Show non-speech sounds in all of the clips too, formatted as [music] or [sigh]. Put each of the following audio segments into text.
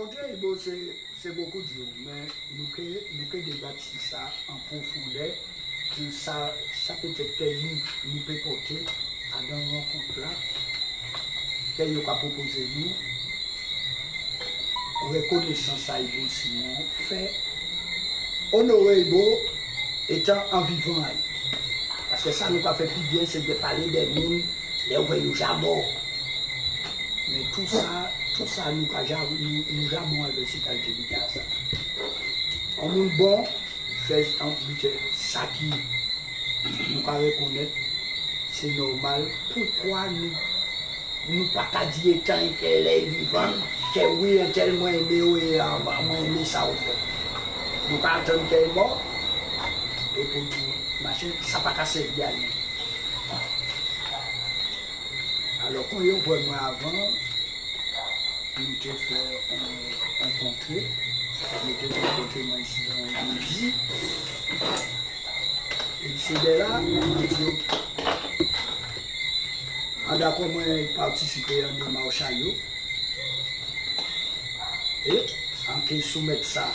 Ibo, c'est beaucoup dur, mais nous nous que débattre ça en profondeur, que ça, ça peut être que nous, nous peut porter à dans rencontre là, y a proposer nous, reconnaissance à Ibo Simon, fait honorer Ibo étant en vivant. Parce que ça nous a fait plus bien, c'est de parler des mines, les voyous jambon. Mais tout ça, ça, nous avons nous, jamais investi dans le ça. En monde bon, fait ça qui nous pas reconnaître, c'est normal. Pourquoi nous nous pas dire tant qu'elle est vivante, que oui, tellement aimé, oui, moins aimé ça au fait. Nous pas attendre qu'elle est morte, et pour nous, machin, ça pas casser bien. Alors, quand on voit moi avant, te fait rencontrer, nous te rencontré moi ici dans une vie. Et c'est de là, on a comment participer à des marches Et en qui soumettre ça,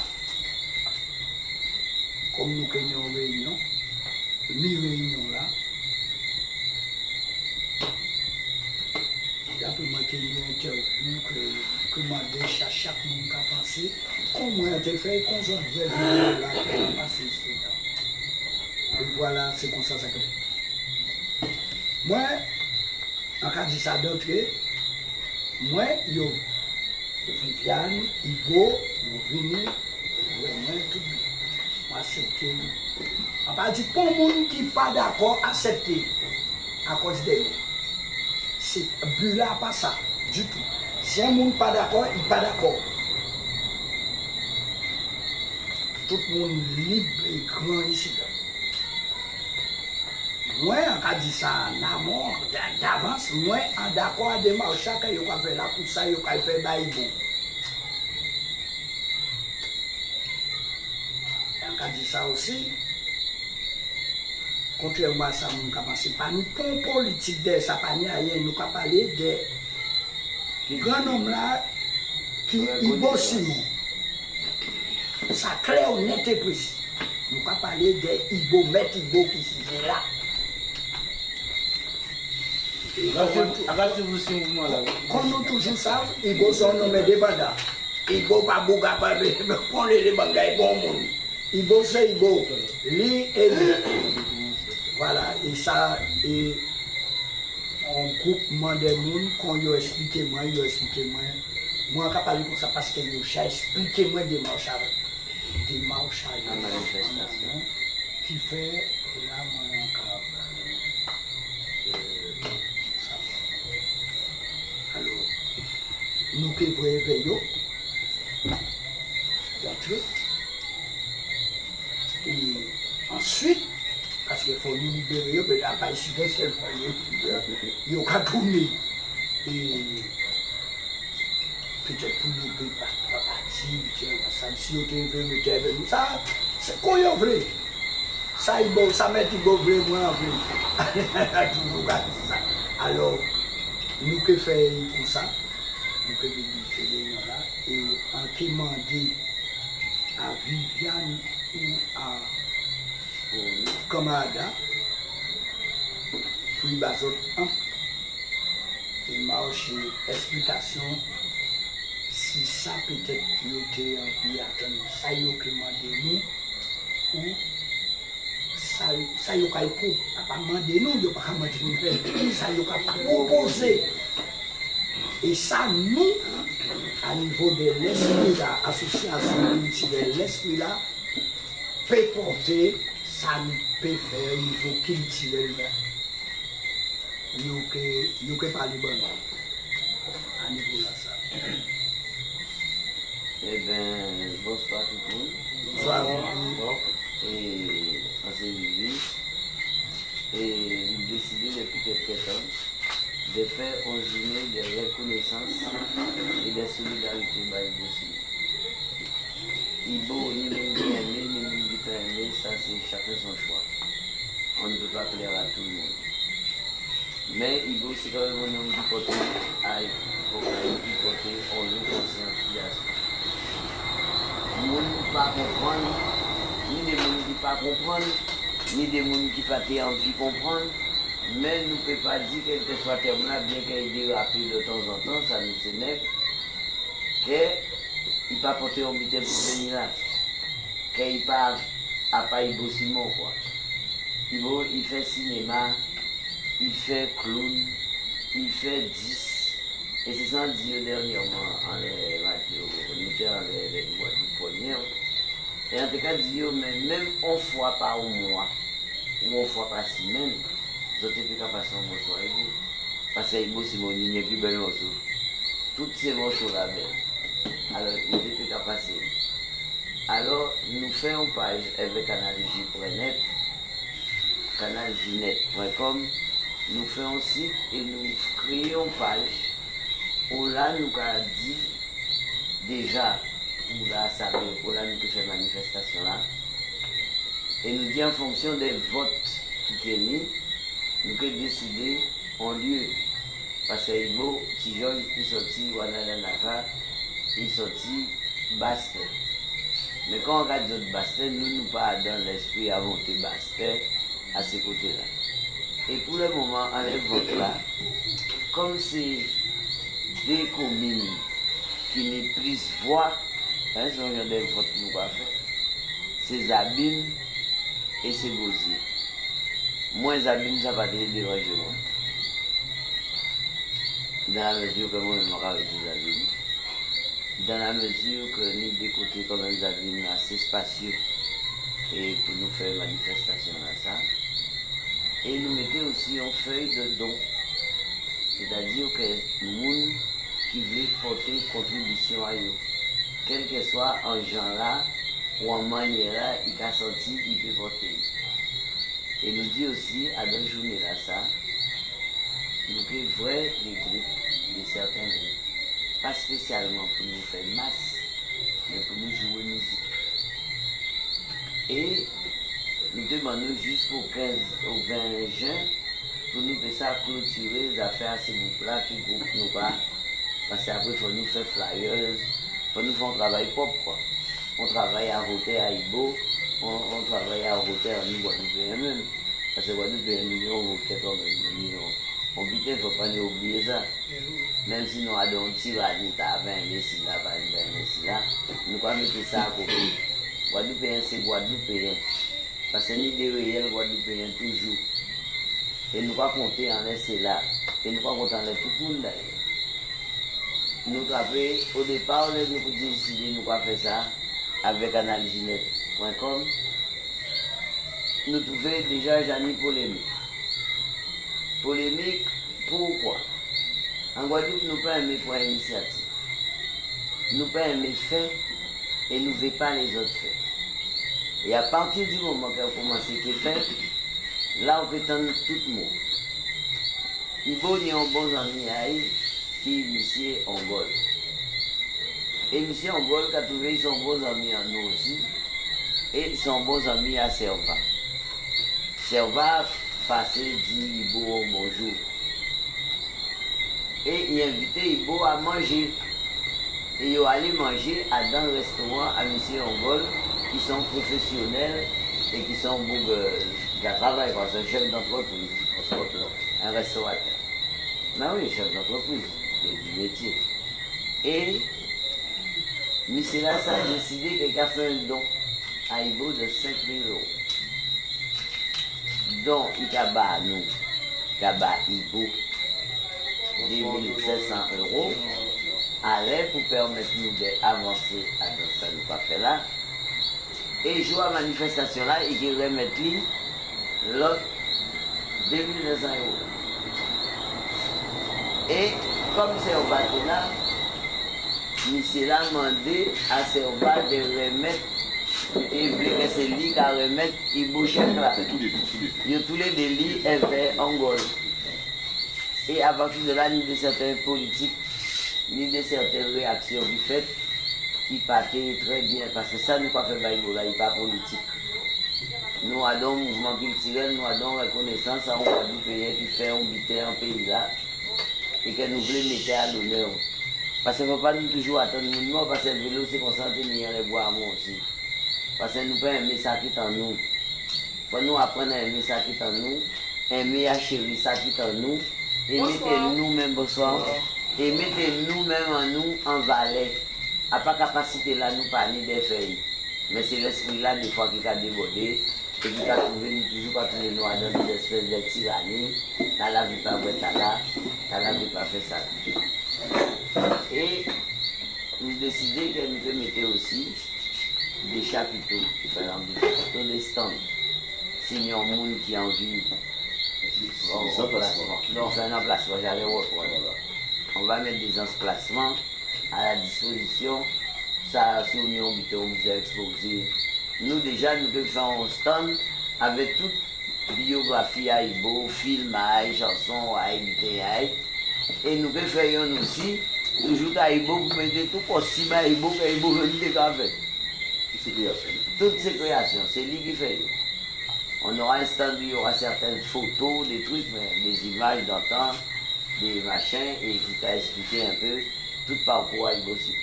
comme nous gagnons en réunion, mi-réunion là, d'après moi qui une interview que que moi déjà chaque monde a pensé comment on a fait qu'on s'en vient là qu'on a passé et voilà c'est comme ça ça que moi en cas de ça d'entrée moi yo Viviane Igo nous venir vraiment tout moi accepter on pas dit pour monde qui pas d'accord accepter à cause de c'est là pas ça du tout. Si un monde pas d'accord, il pas d'accord. Tout le monde libre et grand ici. Moi, en cas dit ça en amont, d'avance, moi, en d'accord à des marches, quand il a fait là pour ça, il a fait baïbou. En cas dit ça aussi, contrairement à ça, nous pas pont politique de ça, pas rien, nous de grand homme là qui Ibo Simon. Ça clair, net et précis. Nous avons parlé de Ibo, Maître Ibo qui est là. Comme nous toujours savons, Ibo sont nommés des bandas. Ibo pas bouga pas prendre les bandas, bon monde. Ibo c'est Ibo. Lui et lui. Voilà, et ça, et en groupement des mondes, quand ils expliqué moi, ils expliqué moi, moi, je parler comme ça parce que j'ai expliqué moi des marches des marches à manifestation. qui fait là, moi, encore. Alors, nous qui et ensuite, parce qu'il faut nous libérer, mais la pas ici, c'est le il y a qu'à tourner. Et peut-être pour nous, peut pas partir, ça, si on était venu, nous, ça, c'est quoi vrai Ça, il bon, ça met bon vrai, [laughs] moi. Alors, nous que faisons comme ça, nous que faisons là, et en qui à Viviane ou à Kamada, puis Bazot 1, et marche explication. Si ça peut-être été en vie attendre ça y est demandé nous ou ça ça y est pas demandé nous il pas demandé nous ça y est proposé et ça nous à niveau de l'esprit là association culturelle l'esprit là sa nou pe fè yon nivou kiltirel la, yon ke, yon ke pali bon la, an nivou la sa. E eh ben, bonsoir tout moun. Bonsoir. Bon, e, an se vivi, e, nou deside depi kelke tan, de fè an jounè de rekonesans e de solidarite baye dosi. Ibo, yon moun genye, c'est chacun son choix. On ne peut pas plaire à tout le monde. Mais Ibo, c'est quand même un homme du côté à hypocriter, on le conscientisation. moun pa kompran, ni de moun ki pa kompran, ni de moun ki pa te anvi kompran, men nou pe pa di kelke swa tem la, bien ke y derape de tan an tan, sa nou se nek, ke y pa pote ombite pou veni la, ke y pa apay Ibo Simon kwa. Ibo, y fe sinema, y fe kloun, y fe dis, Et c'est ça dit dernièrement en les radios, en les, voix du poignet. Et en tout cas, mais même une fois par mois, ou une fois par semaine, vous êtes plus capable de mon soir vous. Parce que c'est mon ligne qui belle morceau. Toutes ces morceaux là belles. Alors, il était plus capable Alors, nous faisons page avec canalj.net, canaljinet.com. Nous faisons site et nous créons une page où là, nous avons dit déjà, pour là, savoir, où là, nous fait manifestation là. Et nous dit en fonction des votes qui sont mis, nous avons décidé en lieu. Parce que Ibo, Tijol, il sorti Wanadana, il sorti Bastet. Mais quand on regarde d'autres Bastet, nous nous pas dans l'esprit à monter Bastet à ces côtés-là. Et pour le moment, avec vote là, comme c'est des communes qui méprisent voix, hein, des votes nous fait, c'est Zabine et c'est Gosier. Moi, ça va déranger moi. Dans la mesure que moi, je me avec Zabine. Dans la mesure que nous, des côtés comme Zabine, assez spacieux et pour nous faire manifestation à ça. Et nous mettons aussi en feuille de don. C'est-à-dire que nous qui veut porter contribution à eux. Quel que soit en genre ou en manière il a sorti, il peut porter. Et nous dit aussi, à deux journées là, ça, nous avons vrai des groupes, de certains groupes. Pas spécialement pour nous faire masse, mais pour nous jouer musique. Et nous demandons jusqu'au 15 au 20 juin pour nous faire clôturer les affaires ces groupes-là qui groupe nous pas parce qu'après, il faut nous faire flyers, il faut nous faire un travail propre. On travaille à Rotter, à Ibo, on, travaille à Rotter, à Guadeloupe même. Parce que Guadeloupe est un million, quand même, On il ne faut pas nous oublier ça. Même si nous avons un petit radis, à 20 ici, là, 20 ici, nous pouvons mettre ça à côté. Guadeloupéen, c'est Guadeloupéen. Parce que nous, des réels Guadeloupéens, toujours. Et nous ne pouvons compter en laisser là. Et nous ne pouvons pas compter en tout le monde. Nous avons, au départ, nous avons décidé de faire ça avec analysinet.com. Nous trouvons déjà Jani polémique. Polémique, pourquoi En Guadeloupe, nous pas aimer pour initiative. Nous pas aimer faire et nous ne pas les autres faire. Et à partir du moment qu'on a commencé à faire, là, on peut tout le monde. Il faut un bon ami qui est M. Angol. Et M. Angol a trouvé son bon ami à nous aussi, et son bon ami à Serva. Serva passait, dit Ibo bonjour. Et il invitait Ibo à manger. Et il allait manger à dans le restaurant à M. Angol, qui sont professionnels et qui sont euh, qui travaillent, parce que chef d'entreprise, un restaurateur. Mais oui, chef d'entreprise du métier. Et M. Lassa a décidé qu'il a fait un don à Ibo de 5 000 euros. Donc, il a bas nous, il a bas Ibo 2700 euros à l'air pour permettre nous d'avancer à ce que nous fait là. Et jouer à la manifestation là, il remettre l'autre 2900 euros. Et comme c'est au là, monsieur l'a à Serva de remettre, et que c'est lui qui a remettre, il bouge là. Il y a tous les délits effets en Gaulle. Et à partir de là, il y a certaines politiques, ni de certaines réactions qui fait qui partaient très bien, parce que ça, nous pas fait là, il n'est pas politique. Nous avons un mouvement culturel, nous avons reconnaissance à un pays qui fait un bité en pays là et que nous voulons mettre à l'honneur. Parce qu'il ne faut pas nous toujours attendre nous, parce que le vélo, c'est qu'on s'entend les bois moi aussi. Parce que nous pouvons aimer ça qui est en nous. Il faut nous apprendre à aimer ça qui est en nous, aimer à chérir ça qui est en nous, et mettez nous-mêmes, bonsoir, et mettez nous-mêmes en nous en valet. À pas capacité là, nous parler des feuilles. Mais c'est l'esprit là, des fois, qui a débordé, et qui a trouvé toujours pas noirs dans des espèces de tyrannie. T'as la vie pas fait ça là, t'as la vie pas fait ça. Et nous décidons que nous devons mettre aussi des chapiteaux, par exemple des chapiteaux, des stands. Y a un monde qui a envie. Non, c'est un emplacement, On va mettre des emplacements à la disposition. Ça, si on y a un musée exposé. Nous, déjà, nous devons faire un stand avec toute biographie à Ibo, film à chanson à Et nous devons faire aussi Toujours à Ibo, vous mettez tout possible à Ibo, que Ibo veut dire Toutes ces créations, c'est lui qui fait. On aura un stand il y aura certaines photos, des trucs, des images d'antan, des machins, et qui t'a expliqué un peu tout parcours à Ibo aussi.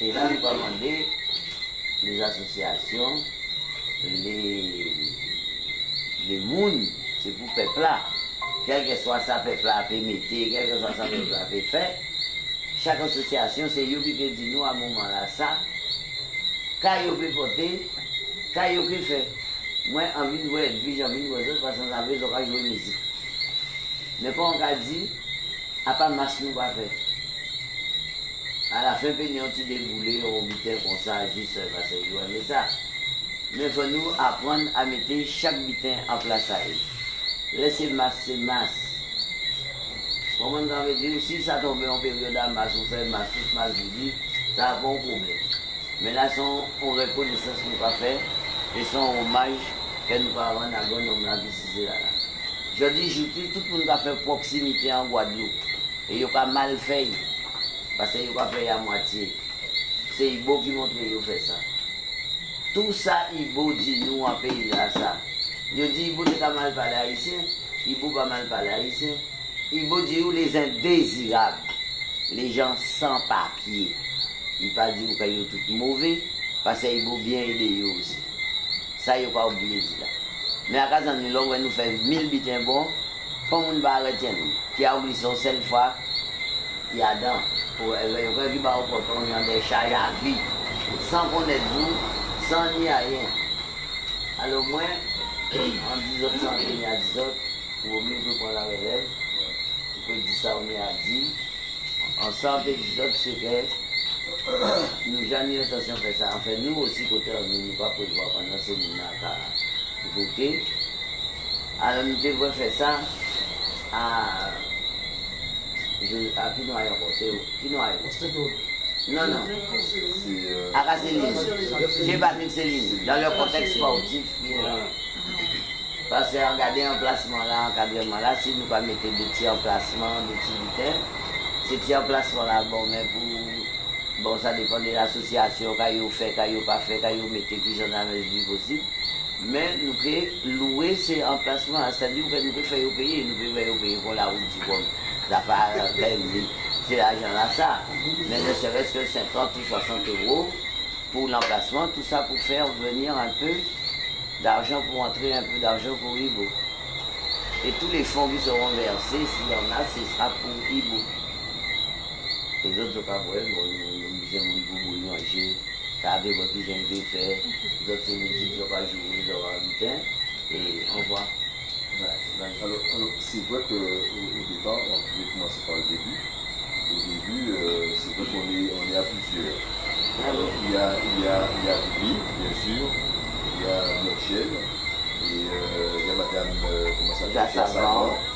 Et là, nous demander les associations, les, les c'est pour peuple là quel que soit sa peuple à mettre, quel que soit sa peuple à faire, chaque association, c'est eux qui dit nous à un moment là ça, quand ils peut porter, quand ils peut faire. Moi, envie de voir être j'ai envie de voir ça, parce que ça veut dire jouer musique. Mais pas on a dit, à pas masse nous pas faire. À la fin, on petit déboulé, on bitait comme ça, juste parce que mais ça. Mais il faut nous apprendre à mettre chaque bitin en place à eux. Laissez masse, c'est masse. Comment on veut dire, si ça tombe en période à masse, on fait masse, toute masse, vous dites, ça a bon problème. Mais là, son, on reconnaissance qu'on pas fait, et son hommage que nous pas rendre à on a décidé là. Je dis, je dis, tout le monde a fait proximité en Guadeloupe. Et il a mal fait. Parce qu'il a fait à moitié. C'est Ibo qui montre qu'il fait ça. Tout ça, Ibo dit nous en pays là, ça. Je dis, il pas mal parler haïtien, il pas mal parler haïtien. Il dit les indésirables, les gens sans papier. Il pas dit qu'ils sont tout mauvais, parce qu'il faut bien aider aussi. Ça, il ne pas oublier là. Mais à cause de nous, nous fait 1000 bitins bons, comme on va arrêter nous, qui a oublié son seule fois, il y a dans, pour qui va au des chats à vie, sans connaître vous, sans ni rien. Alors moi, [clears throat] en 10 autres, sans tenir à 10 autres, ou au mieux de prendre la relève, vous pouvez dire ça, on est à 10. En santé 10 autres, c'est que nous jamais l'intention de faire ça. En fait, nous aussi, côté nous ne pas pouvoir pendant ce moment à voter. Alors nous devons faire ça à. Je, à qui nous avons porté Qui nous avons Non, non. À Céline. C'est Patrick Céline. Dans le contexte sportif. Parce que regardez l'emplacement là, encadrement là, si nous pas mettre des petits emplacements, des petits bulletins, ces petits emplacements là, bon, mais pour. Bon, ça dépend de l'association, quand ils fait, quand ils pas fait, quand ils mettez plus en vie possible. Mais nous pouvons louer ces emplacements, c'est-à-dire que nous pouvons faire payer, nous pouvons faire payer pour la route du comme ça c'est l'argent là ça. Mais ne serait-ce que 50 ou 60 euros pour l'emplacement, tout ça pour faire venir un peu d'argent pour entrer, un peu d'argent pour Ibo. Et tous les fonds qui seront versés, s'il y en a, ce sera pour Ibo. Et d'autres cas, ouais, bon, nous disons Ibo pour y manger, ça avait votre j'ai de faire, d'autres c'est musique, ils pas jouer dans un butin, et on voit. Alors, alors c'est vrai qu'au au départ, on pouvait commencer par le début. Au début, euh, c'est vrai qu'on est, on est à plusieurs. Alors, il y a, il y a, il y a lui, bien sûr, il y a Michel, et euh, il y a Madame, euh, comment ça s'appelle?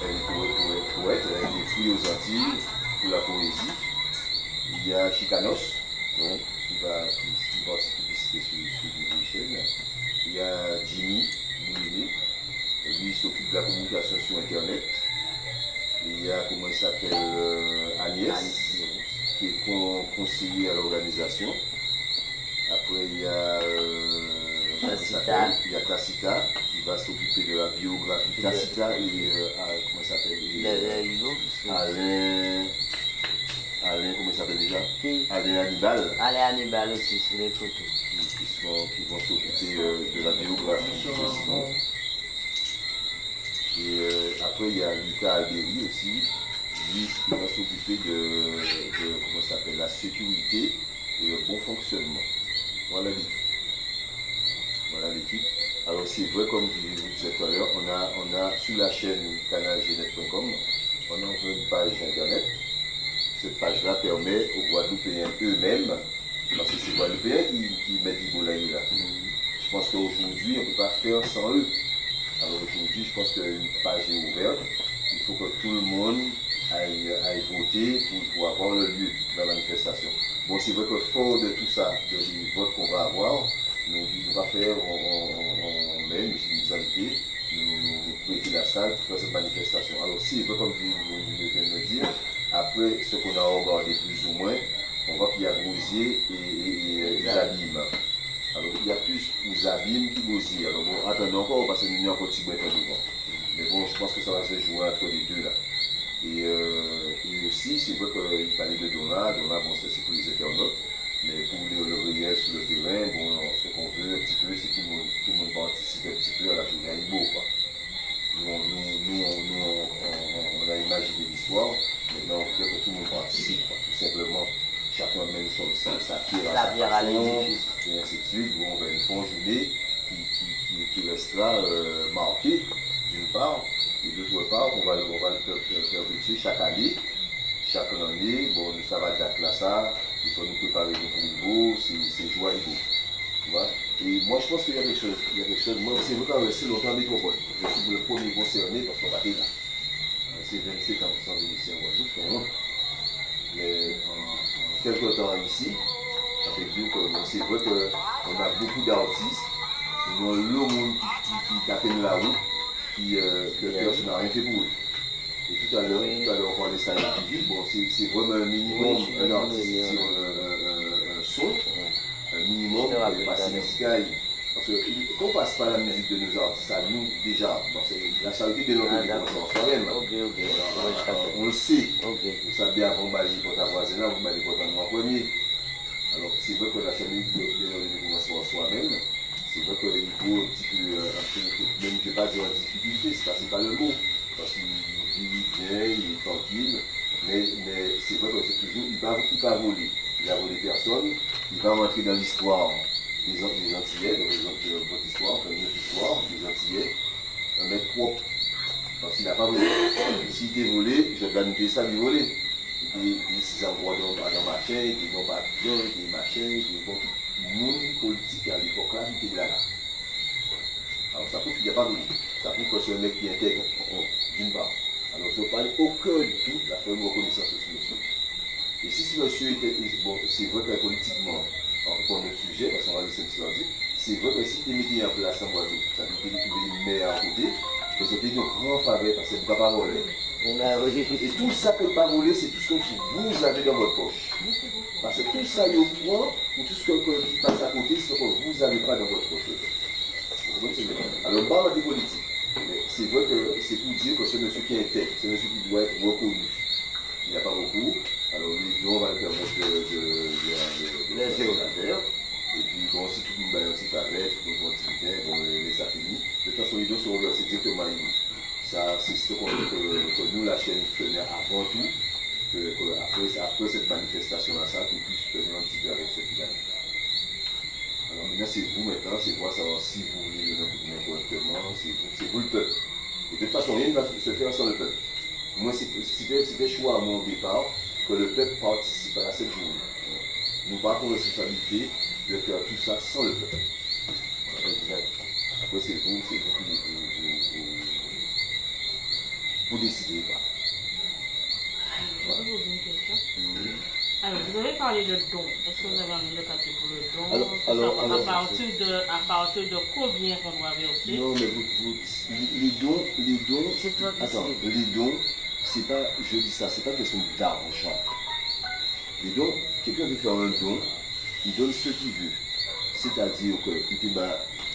Elle est poète, poète, elle écrit aux Antilles pour la poésie. Il y a Chicanos, hein, qui, va, qui, qui va aussi publiciter sur, sur. Il y a Jimmy Mouliné, lui s'occupe de la communication sur Internet. Il y a, comment il s'appelle, euh, Agnès, qui est conseiller à l'organisation. Après, il y a... Euh. Il y a Tacita qui va s'occuper de la biographie. Tacita et euh, ah, comment s'appelle Le, le, Alain, Alain, Qui Alain Hannibal, Allez Hannibal aussi sur les photos. qui, qui sont- qui vont s'occuper euh, de la biographie de Simon. Et euh, après, il y a Lucas Alberi aussi, lui qui va s'occuper de, de, comment s'appelle, la sécurité et le bon fonctionnement. Voilà l'équipe. Voilà l'équipe. Alors c'est vrai, comme je vous disais tout à l'heure, on a, on a sur la chaîne canalgenet.com, on a une page internet. Cette page-là permet aux Guadeloupéens eux-mêmes, parce que c'est les Guadeloupéens qui, qui mettent l'Ibola là. Je pense qu'aujourd'hui, on ne peut pas faire sans eux. Alors aujourd'hui, je pense qu'une page est ouverte. Il faut que tout le monde aille, aille voter pour, pour avoir le lieu de la manifestation. Bon, c'est vrai que fort de tout ça, de les votes qu'on va avoir, nous, on va faire, on, on, on, met, monsieur nous inviter, nous, nous, la salle pour faire cette manifestation. Alors vrai, comme vous, vous, vous venez de le dire, après ce qu'on a regardé plus ou moins, on voit qu'il y a Rosier et, et Zabim. Alors, il y a plus aux abîmes qui aussi. Alors, bon, attendons encore parce que nous avons encore petit bout devant. Mais bon, je pense que ça va se jouer entre les deux là. Et, euh, et aussi, c'est vrai qu'il parlait de Donna. Donna, bon, c'est pour les internautes. Mais pour le, le réel sur le terrain, bon, ce qu'on veut un petit peu, c'est que tout le monde, participe un petit peu à la journée à Ibo, quoi. Nous, on- nous, nous, on, nous, on, on- on a imaginé l'histoire on veut que tout le monde participe, quoi. Tout simplement, sa pierre Sa à sa et ainsi de suite. Bon, on va une bonne journée qui, qui, qui, restera euh, marquée, d'une part, et d'autre part, on va, on va le réussir chaque année. Chaque année, bon, ça va date là, ça, il faut nous préparer pour niveau, c'est. Tu vois? Et moi, je pense qu'il y a quelque chose. Il y a quelque chose. Moi, c'est vrai qu'on resté longtemps en métropole. Je suis le premier concerné parce qu'on va être là. Euh, C'est 27 ans venir ici en Guadeloupe. Mais en, en quelques temps ici, ça fait dire que bon, c'est vrai qu'on a beaucoup d'artistes, nous avons le monde qui, qui, qui la route, qui, euh, que personne n'a rien fait pour eux. Et tout à l'heure, tout à l'heure, on parlait ça ville, bon, c'est vraiment un minimum, un artiste oui, sur oui. un, son, un minimum, passer l'heure. musical. Parce que qu'on passe pas la musique de nos artistes, à nous déjà, c'est la charité de notre Ah, commence en soi-même. Voilà, on le sait. Vous savez, avant de pour ta voisine, vous m'allez pour ta en premier. Alors, c'est vrai que la chaîne de de commencer en soi-même. C'est vrai qu'il faut un petit peu, euh, même je ne vais pas dire en difficulté, c'est pas, pas le mot. Parce qu'il vit bien, il est tranquille. Mais, mais c'est vrai que c'est toujours, il va, il va voler. Il va voler personne. Il va rentrer dans l'histoire des Antillais, donc les de votre histoire, notre histoire, des Antillais, un mec propre. Parce qu'il n'a pas volé. S'il était volé, je vais ça, il volé. Des, des endroits dans, dans machin, des non des machins, des bon, monde politique à l'époque là, il était là. Alors ça prouve qu'il n'y a pas volé. Ça prouve que c'est un mec qui intègre, on- d'une part. Alors je parle aucun doute à faire une reconnaissance de ce monsieur. Et si ce monsieur était, bon, c'est vrai que politiquement, répond notre sujet, parce qu'on va laisser un petit c'est vrai que si tu mis en place en Guadeloupe, ça veut dire que tu mets à côté, que c'était une grande faveur parce que ne pas voler. On a Et tout ça que pas voler, c'est tout ce que vous avez dans votre poche. Parce que tout ça est au point, ou tout ce que, qui passe à côté, c'est ce que vous n'avez pas dans votre poche. Vous c'est. Alors, on parle des politiques. Mais c'est vrai que c'est pour dire que ce monsieur qui est intègre, c'est monsieur qui doit être reconnu. Il n'y a pas beaucoup. Alors, dons, on va le permettre de, de, Bien sûr. faire. Et puis, bon, si tout le monde va aussi avec, tout le monde continue, bon, les, les ça finit. De toute façon, les dons seront versés directement à nous. Ça, c'est ce qu'on dit que, que nous, la chaîne, tenait avant tout, que, que après, après cette manifestation-là, ça, qu'on puisse tenir un petit peu avec ce qu'il a fait. Alors maintenant, c'est vous maintenant, c'est voir savoir si vous voulez le donner correctement, c'est vous, c'est vous le peuple. Et de toute façon, rien ne va se faire sans le peuple. Moi, c'était c'était choix à mon départ que le peuple participe à cette journée. Nous partons la responsabilité de faire tout ça sans le peuple. Après, c'est vous, c'est vous qui vous, vous, vous, vous décidez. Je poser une question. Alors, vous avez parlé de dons. Est-ce que vous avez amené le papier pour le don? Alors- à, partir de, à partir de combien on doit verser Non, mais vous, vous- les dons, les dons, C'est toi qui attends, les dons, c'est pas, je dis ça, c'est pas question d'argent. Les dons, quelqu'un veut faire un don, il donne ce qu'il veut. C'est-à-dire que, il peut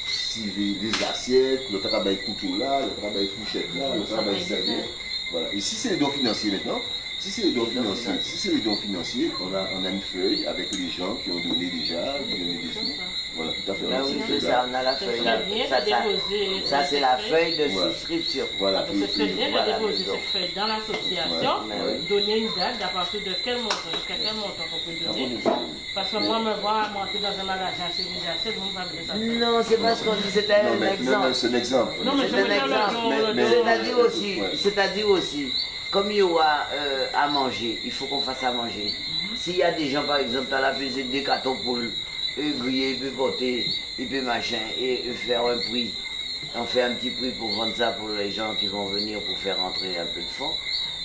civer les assiettes, le travail couteau là, le travail fourchette là, le travail serviette. Voilà. Et si c'est les dons financiers maintenant, Si c'est les dons financiers, si c'est les dons financiers, on a, on a une feuille avec les gens qui ont donné déjà, qui ont donné des sous. Voilà, tout à fait. On oui, c'est feuille-là. ça, on a la Ce feuille là. Ça, c'est la feuille de Voilà. souscription. Voilà, Ce serait bien de Voilà, déposer cette feuille dans l'association, Ouais, donner une date à partir de quel montant, jusqu'à quel montant qu'on peut donner. Parce que moi, me voir monter dans un magasin civilisé, vous me parlez de ça. Non, c'est pas ce qu'on dit, c'était Non, un exemple. mais c'est un exemple. Non, mais C'est un exemple. C'est-à-dire aussi, c'est-à-dire aussi, comme il y aura euh, à manger, il faut qu'on fasse à manger. S'il y a des gens, par exemple, dans la cuisine, des cartons pour eux griller, puis porter, et puis machin, et faire un prix. On fait un petit prix pour vendre ça pour les gens qui vont venir pour faire rentrer un peu de fonds.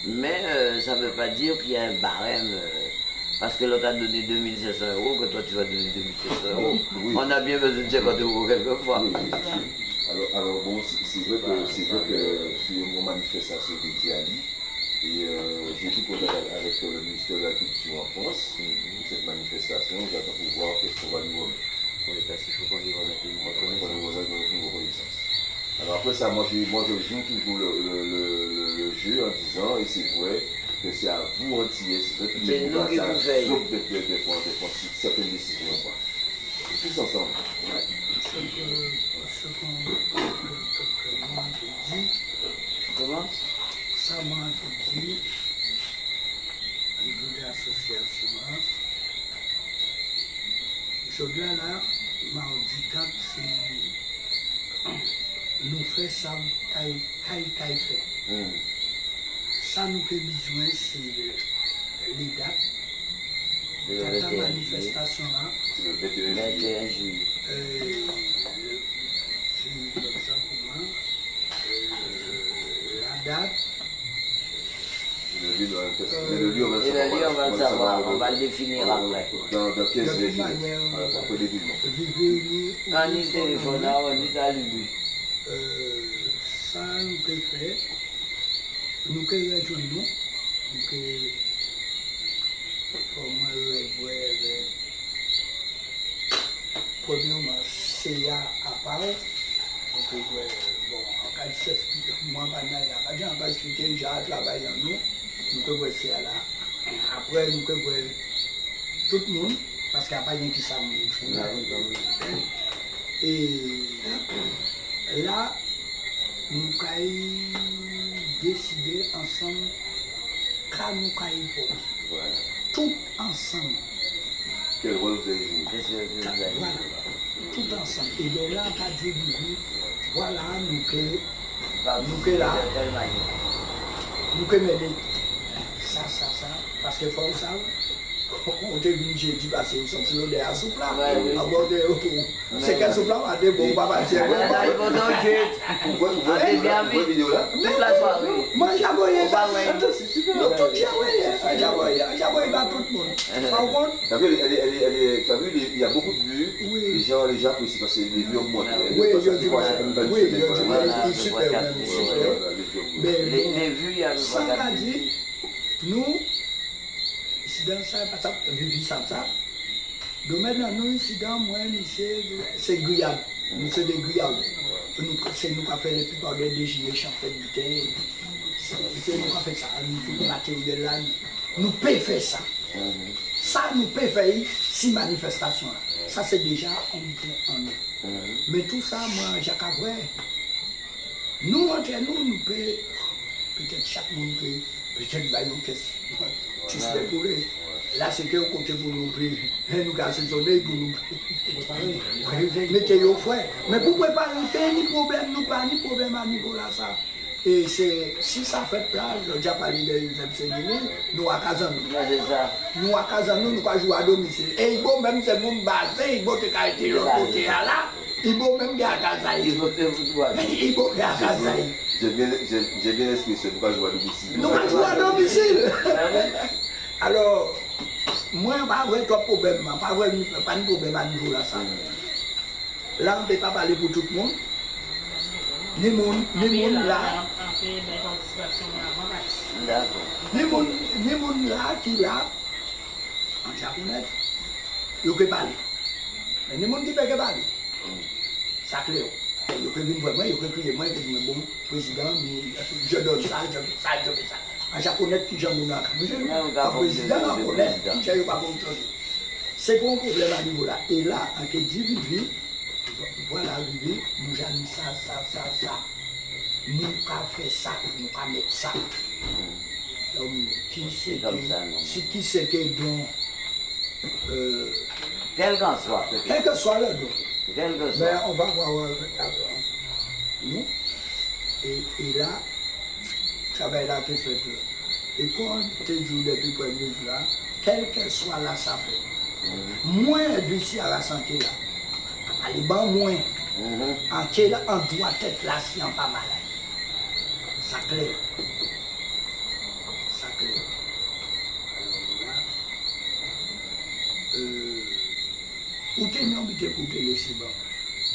Mais euh, ça ne veut pas dire qu'il y a un barème. euh, parce que l'autre a donné 2500 euros, que toi tu vas donner 2500 euros. [laughs] Oui. On a bien besoin de 50 euros quelquefois. Oui, oui. Alors, alors bon, c'est vrai que c'est vrai que sur mon manifestation à Lille, et euh, j'ai pris contact avec le ministère de la Culture en France, cette manifestation, j'attends pour voir qu'est-ce qu'on va nous Oui, parce qu'il faut qu'on remette une pour reconnaissance. nous remettre une reconnaissance. Alors après ça, moi je, moi, je joue toujours le, le, le- le- le jeu en disant, et c'est vrai, que c'est à vous entiers, c'est vrai que C'est vous de, de, de, de prendre des- certaines décisions. Quoi. Tous ensemble. Ouais. Ce que, ce qu'on, que, que, que moi je dis, Comment? L'association, hein, je viens là, handicap, c'est, nous fait ça, caille, caille fait. Ça nous fait besoin, c'est les dates, Le date de 21 juillet. manifestation là, C'est le 21 juillet. 21 juillet. Euh, moi, euh, la date, Le lieu, on va le- mais le lieu, on va le Et le savoir. lieu, on va le savoir, on va le euh, définir après. Dans, dans 15 De toute juillet. manière, Voilà, après l'événement. vivez On y téléphone, on y euh, ça nous peut faire, nous nous, le vrai, premièrement, CA à part, bon, en cas de s'expliquer, moi, y a pas que j'ai travaillé en nous, nous pouvons voir CA là. Après, nous pouvons voir tout le monde, parce qu'il n'y a pas rien qui s'amuse. Et là, nous avons décidé ensemble quand nous avons pour Voilà. tout ensemble. Quel rôle vous avez joué? Qu'est-ce que vous avez Voilà, tout ensemble. Et bien là, pas Dieu du coup, voilà, nous que Nous que là. De telle manière. nous que mêler ça, ça, parce parce que vous sentez l'odeur à soupe là. Ouais, oui. À bord de C'est quel soupe là, on a des bons papas. Voilà, il faut donc que- Pourquoi vous Ah, voyez c'est bien la tout tout T'as vu, elle, est- elle, est- elle, est- elle, est- t'as vu, les- il y a beaucoup de vues. Oui. Les gens, les gens apprécient parce que les vues augmentent. Oui, je dis, oui, je dis, super, super. Les vues bon, il y a pas l'a de dit, nous, ici dans ça, parce que Vivi ça, ça, donc maintenant, nous, ici dans moi, c'est Guyane. Nous, c'est des Guyanes. Nous, c'est nous qui avons fait la plupart des déjeuner champêtres du thé. C'est nous qui avons fait ça. Nous, de là, nous pouvons faire ça. Ça, nous pouvons faire six manifestations. là. Ça, c'est déjà en nous. Mais tout ça, moi, Jacques Avray, nous, entre nous, nous pouvons, peut-être chaque monde peut, peut-être, bah, nous, qu'est-ce tu sais pour eux. Là, c'est que côté pour nous nous prier. Mettez au fouet. Mais pour préparer, pas ni problème, nous pas ni problème à niveau là, ça. Et c'est, si ça fait place, j'ai déjà parlé des Sénégalais, nous à Kazan. Ouais, c'est ça. Nous à Kazan, nous, pas jouer à domicile. Et il faut même c'est mon basé, il faut que quand il l'autre côté là, il faut même gars à Kazan. Il faut que vous faut gars à Kazan. J'ai bien, j'ai- bien l'expression, pourquoi je vois à domicile. Nous pas jouer à domicile. Alors, moi, pas vrai trop problème, pas vrai, pas de problème à niveau là, ça. Là, on ne peut pas parler pour tout le monde. Ni monde, ni monde là, là qui là, en japonais, il peut parler. Mais ni monde qui peut pas parler. Ça clair. Je donne ça, je fais ça, je fais ça. A ka prezident an fonctionner, konen, président. ki jan yo pa kon chanje. Se kon problem an nivou la. E la, anke di vivi, voilà vivi, nou jan ni sa, sa, sa, sa. Nou ka fe sa, nou ka met sa. Donc, qui c'est que, ça, qui c'est que don, euh, soit. quel que soit le don, Soit. on va voir nous. Et, et là, travail là qui fait que, et quand tu joues depuis le premier jour là, quel que soit là, ça fait. Moins d'ici à la santé là. Allez, ben moins. Mhm. En quel en doit être là si on pas malade. Ça clair. Ça clair. Alors là, euh,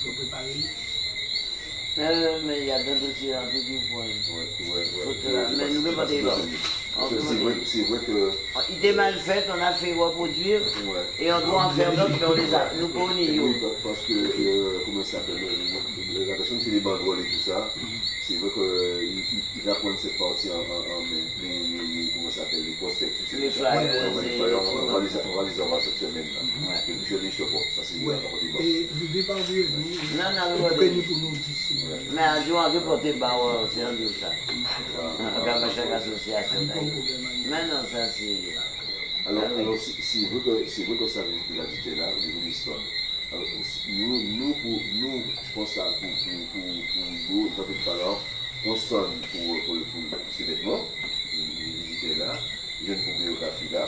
pour préparer. Euh, Mais il y a dossiers tout mais nous ne pas C'est vrai, que. Il est mal fait, on a fait reproduire Ouais. et on doit en faire d'autres, mais on les a. Nous pas Oui, parce que, euh, comment ça s'appelle, la personne qui fait les banderoles et tout ça, c'est vrai qu'il va prendre cette partie en, main, les, comment ça s'appelle, les prospectus. Les flyers, on, va les, avoir cette semaine. Et puis je les pas, ça c'est Ouais. la. Et vous devez pas oublier, nous. Non, non, vous prenez pour nous d'ici. Mais un jour, on peut porter bas, c'est un jour ça. Comme [laughs] chaque association. De d'ailleurs. problème. Annie. Maintenant, ça c'est. Alors, Ah c'est vrai que ça que la dit là, au niveau de l'histoire. Alors, nous, nous, pour, nous, je pense à pour, pour, pour, nous, qu'on sonne pour, pour, ces vêtements, visiter là, pour biographie là.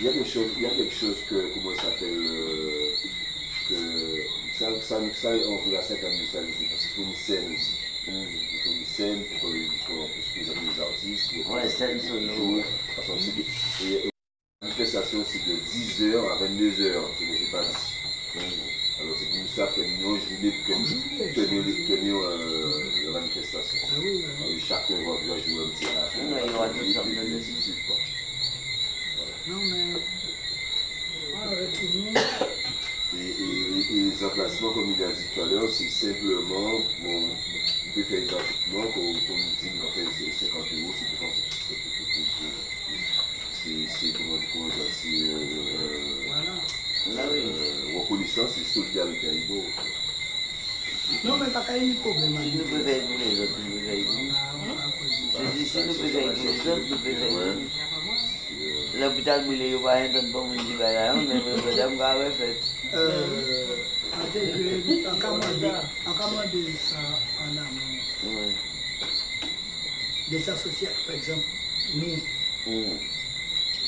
Il y a quelque chose, il y a quelque chose que, comment ça s'appelle, euh, que ça, ça, ça, on veut la scène comme ça, parce qu'il faut une scène aussi. Il faut une scène pour, pour, les artistes. pour- Ouais, scène sonore. jouer, Parce que c'est manifestation, c'est de 10h à 22h, ce n'est pas dit. Alors, c'est pour ça que nous, je nous tenions, tenions, euh, la manifestation. Ah oui, oui. Alors, chacun va jouer un petit à la fin. Ouais, il y aura Et sortes de quoi. Non, mais. Ah. Et, et- et les emplacements, comme il a dit tout à l'heure, c'est simplement, bon, on peut faire gratuitement, qu'on dit qu'on fait 50 euros, c'est pour c'est c'est comment dire, c'est euh, Voilà. Là, oui. euh, reconnaissance et solidarité à Ibo. Non, mais pas qu'il y ait de problème. Si Annie. nous pour les autres, nous nous. Je dis, si nous pour les autres, nous nous. L'hôpital brûlé, il va rien de bon, on dit, bah là, mais madame, va avoir fait. Euh, en ça amont. Des associations, par exemple, nous,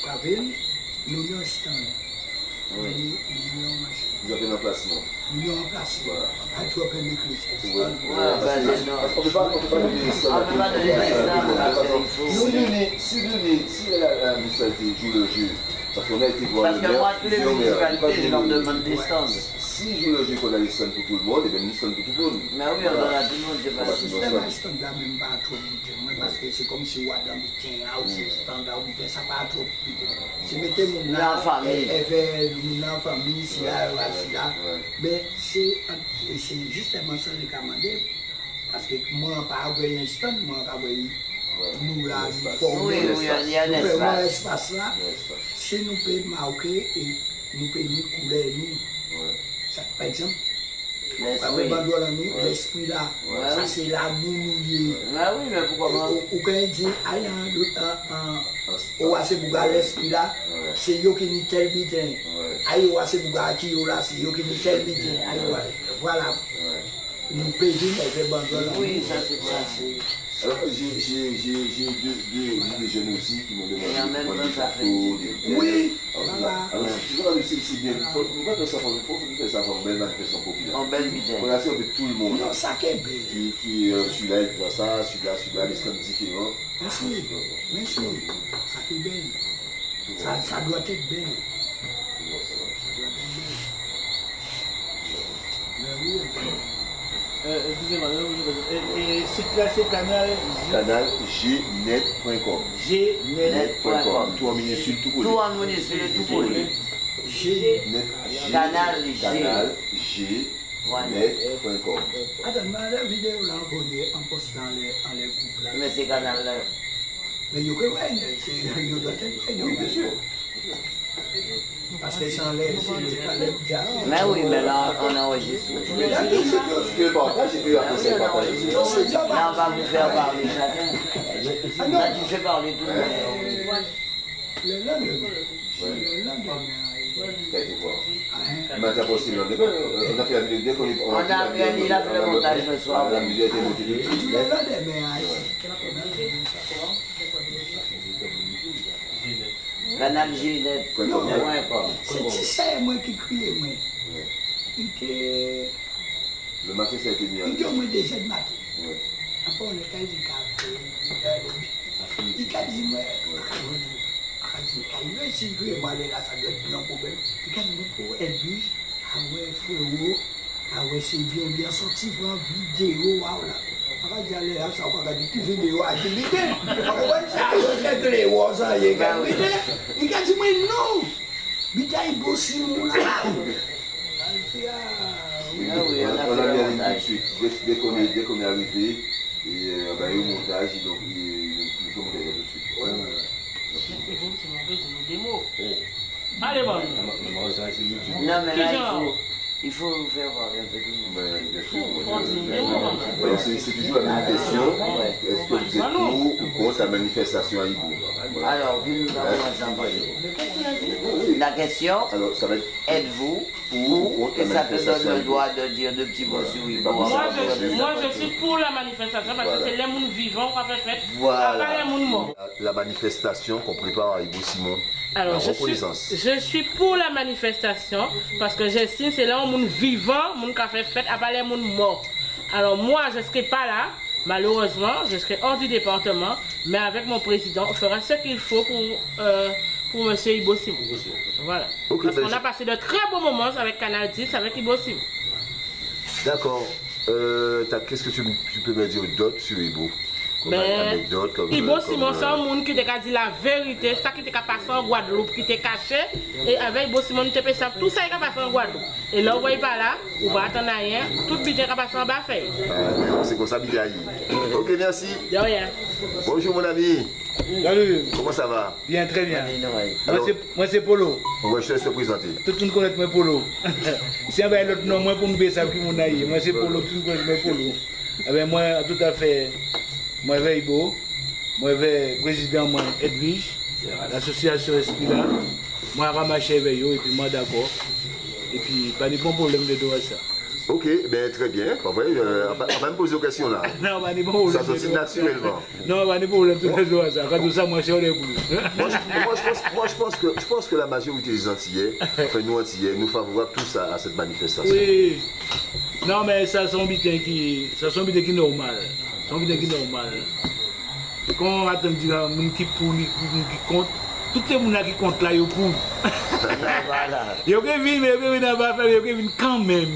la ville, nous avons un stand. Nous Oui. Nous avons un emplacement. Nous avons un place. Voilà. Bah, c'est non. Parce qu'on ne peut pas donner ça. On peut pas donner ça, parce Si l'année, si si la, municipalité joue le jeu, parce qu'on a été voir Parce le que maire, moi, tous les municipalités, je leur le- demande des stands. si jounen kon nan listan pou tout moun, e ben listan pou tout moun. Mè wè, an la di moun, jè pa sistem. Mè listan da mè mba a tro biten, mè paske se kom si wad an biten, a ou se listan da ou biten, sa pa a tro biten. Se mette moun nan fami, e ve moun nan fami, si la, si la, be se, se jisteman sa rekamande, paske moun pa avwe listan, moun pa avwe listan. Nou la vi formè, nou pe mwen espas la, se nou pe mawke, nou pe ni koule, nou par exemple, L'esprit. là, ça c'est est. Bah oui, mais pourquoi pas? Ou quand il dit, aïe, un, un, Un ou assez bouga l'esprit là, c'est yo qui ni tel bitin. Aïe, ou assez bouga qui yo là, c'est yo qui ni tel bitin. Voilà. Nous payons. Oui, ça, c'est ça. C'est- Alors, j'ai j'ai- j'ai- j'ai deux, deux, deux jeunes aussi qui m'ont demandé de des photos, Oui, Alors, voilà. alors, c'est bien. Il faut faut pas faire ça pour faire ça pour une belle manifestation populaire. En belle. Relation avec tout le monde. Non, ça qui est bien. Qui, qui euh, celui-là, il voit ça, celui-là, celui-là, les stands différents. Merci, merci. Ça qui est bien. Ça, ça doit être bien. Mais oui, Euh, Excusez-moi, et, et c'est là, c'est canal Canal gnet.com. gnet. Net.com. Tout en minuscule, tout collé. Tout en minuscule, tout collé. Canal G. Canal G. Voilà. Net.com. Attends, mais la vidéo là, on en postant les, en les là. Mais c'est canal là. Mais il y a c'est il sûr. Parce que sans c'est. Mais oui, mais là, on enregistre. Mais là, on va pas. vous faire parler chacun. Ah tu fais parler tout le monde. Le lendemain, le lendemain. On a fait la vidéo dès qu'on est. On a regardé, il a fait le montage le soir. La vidéo a été le lendemain, hein, Canal Ginette. Non. point com. c'est c'est ça, moi qui criais, moi. Il était. Le matin, ça a été mis en Il dit au moins des aides matin. Ouais. Après, on est du café. Il a dit, moi, il veut si je vais aller là, ça doit être un problème. Il a dit, moi, pour Edwige, ah ouais, frérot, ah ouais, c'est bien, bien sorti pour une vidéo, waouh là. Après, j'ai allé là, ça va dire, qui vidéo a dit, l'idée. Après, ça, il a dit, les voix, ça, il akajale hasa wakati kivini yo akilite akubanisa ayotekele wosa yekalite ikati mwino bitaibosimula Oui, donc, oui, on, a bien tout de suite. Dès, qu'on est, dès qu'on est arrivé, et, euh, bah, au montage, donc, nous sommes derrière tout de suite. Ouais, ouais. C'est bon, c'est mon c'est nos démos. Allez, bon. Non, mais là, il faut... il faut vous faire un peu tout. Alors, c'est toujours la même question. Est-ce que vous êtes pour ou contre la manifestation à Ibo Voilà. Alors, nous allons commencer en parler. La question, Alors, ça va être êtes-vous pour et ça te donne le droit de dire deux petits mots sur Ibo. Moi je, moi, je suis pour la manifestation parce que c'est les gens vivants qu'on fait fête. Voilà. Pas les morts. La manifestation qu'on prépare à Ibo Simon. Alors, je suis, je suis pour la manifestation parce que j'estime que c'est là où les vivants, les gens fait fête, à pas les morts. Alors, moi, je ne serai pas là. Malheureusement, je serai hors du département, mais avec mon président, on fera ce qu'il faut pour, euh, pour M. Ibo Simon. Voilà. Ok, Parce ben, qu'on a passé de très beaux moments avec Canal 10, avec Ibo Simon. D'accord. Euh, Qu'est-ce que tu, tu peux me dire d'autre sur Ibo? Ben, comme. Ibo comme, Simon, c'est euh, un monde qui t'a dit la vérité, ça qui t'a passé en Guadeloupe, qui t'a caché. Et avec Ibo Simon, tu peux savoir tout ça qui a passé en Guadeloupe. Et là, vous voyez pas là, vous va attendre rien, tout le budget qui a passé en bas fait. Ah, c'est comme ça, Bigaï. Ok, merci. De rien. Bonjour, mon ami. Salut, Comment ça va? Bien, très bien. Moi, Alors- c'est- Moi, c'est Polo. Ouais, je te te présenter. Tout le monde connaît moi Polo. [laughs] si on va l'autre nom, moi, pour me baisser, puis mon aïe. Moi, c'est Polo, tout le monde connaît moi Polo. Eh bien, moi, tout à fait, moi, je vais beau. Moi, je vais président, moi, Edwige, l'association Espila. Moi, je ramasse avec eux, et puis moi, d'accord. Et puis, pas de bon problème de tout ça. Ok, ben très bien. Pas vrai, euh, on va on va me poser une question là. [laughs] Non, pas de bon problème. Ça sortit naturellement. Non, pas de problème de tout ça. Quand tout ça, moi, je suis plus. Moi, je, moi, je pense, moi, je pense que, je pense que la majorité des Antillais, enfin nous Antillais, nous favorables tous à, à cette manifestation. Oui. Non, mais ça, c'est un bitin qui, ça, c'est un bitin qui est normal. C'est un bitin qui est normal. Quand on attend dire un monde qui pour, ni qui compte, tous les gens qui comptent là, pour. Ils ont venir, mais venir à faire, ont venir quand même.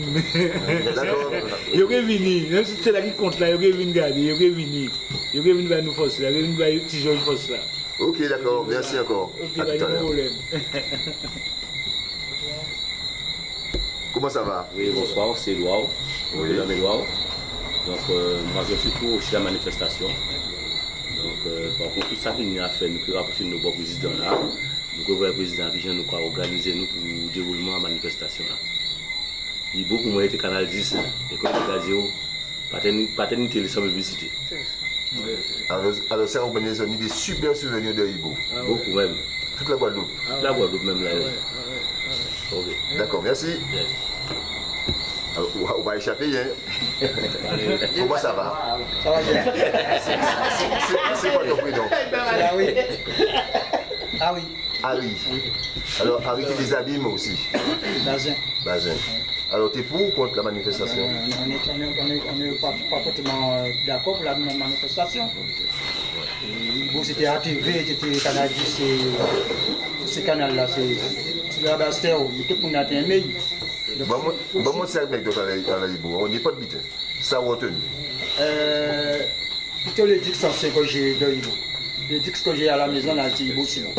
Ils ont venir, même si c'est là qui compte là, venir garder, venir. Ils ont venir vers nous force là, vers petit Georges force là. Ok, d'accord. Merci encore. Ok, À tout à l'heure. Comment ça va Oui, bonsoir, c'est Loao, Oui. De. Donc, euh, moi, je suis pour aussi la manifestation. Donc, euh, par contre, tout ça qu'il y a fait, nous pouvons rapprocher nos beaux présidents là. Nous pouvons voir le président qui vient nous quoi, organiser nous pour le déroulement de la manifestation là. Il y a beaucoup été Canal 10, hein, et comme il a dit, oh, paternité, les sans publicité. Alors, alors ça, on connaît des des super souvenirs de Ibo. Beaucoup même. Toute la Guadeloupe. La Guadeloupe même là. Ok. D'accord, merci. Yes. Alors, on va- on va échapper, hein [laughs] Comment ça va Ça va bien. C'est quoi ton prénom? Ah oui. Ah oui. Harry. Alors, Harry qui des abîmes aussi. Bazin. Bazin. Alors, t'es pour ou contre la manifestation? On est, on est, on est, on est pas, euh, d'accord pour la manifestation. Et Bon, c'était ATV, c'était Canal 10, c'est ce canal-là, c'est c'est la Bastère, tout le monde a été Bon, moi, moi, c'est anecdote à. On n'est pas de bité. Ça, on retenu. Euh, plutôt les dix c'est que j'ai de Ibo. Les dix que j'ai à la maison, là, c'est Ibo sinon.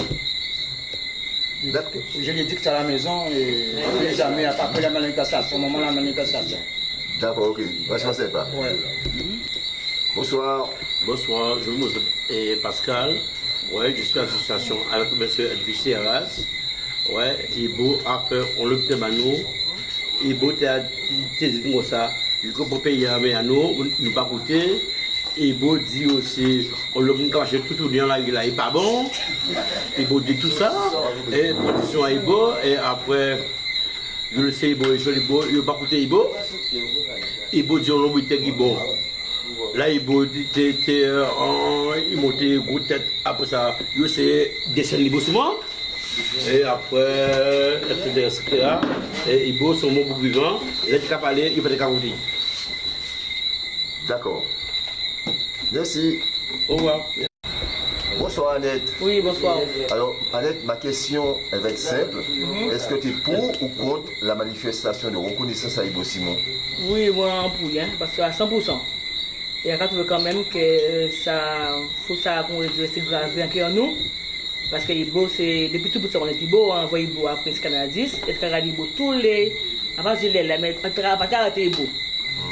D'accord. J'ai les dix à la maison et les amis après la manifestation, au moment de la manifestation. D'accord, ok. Vachement sympa. Ouais. Bonsoir. Bonsoir, je m'appelle et Pascal. Ouais, je suis association avec M. Edvici Arras. Ouais, Ibo a fait, on le fait maintenant. Ibo t'a dit comme ça, il faut payer à nous, nous pas coûter. Ibo dit aussi, on le peut cacher tout au là, il est pas bon. Ibo dit tout ça, et position à Ibo, et après, je le sais, Ibo, je Ibo, il ne pas coûter Ibo. Ibo dit, on l'a dit, bon. Là, il montait gros tête, après ça, il s'est descendu doucement. Et après, etc. Et Ibo, son mot pour vivant, il est capable de parler, il peut être. D'accord. Merci. Au revoir. Bonsoir Annette. Oui, bonsoir. Alors Annette, ma question elle va être simple. Est-ce que tu es pour ou contre la manifestation de reconnaissance à Ibo Simon? Oui, moi en pour, hein, parce que à 100%. Et on trouve quand même que euh, ça faut ça qu'on reste grave en nous. Parce que Ibo, c'est depuis tout petit, on est Ibo, on voit Ibo après ce Canadis, et ce Canadis, Ibo, tous les. Avant, je l'ai là, mais on travaille pas arrêter Ibo.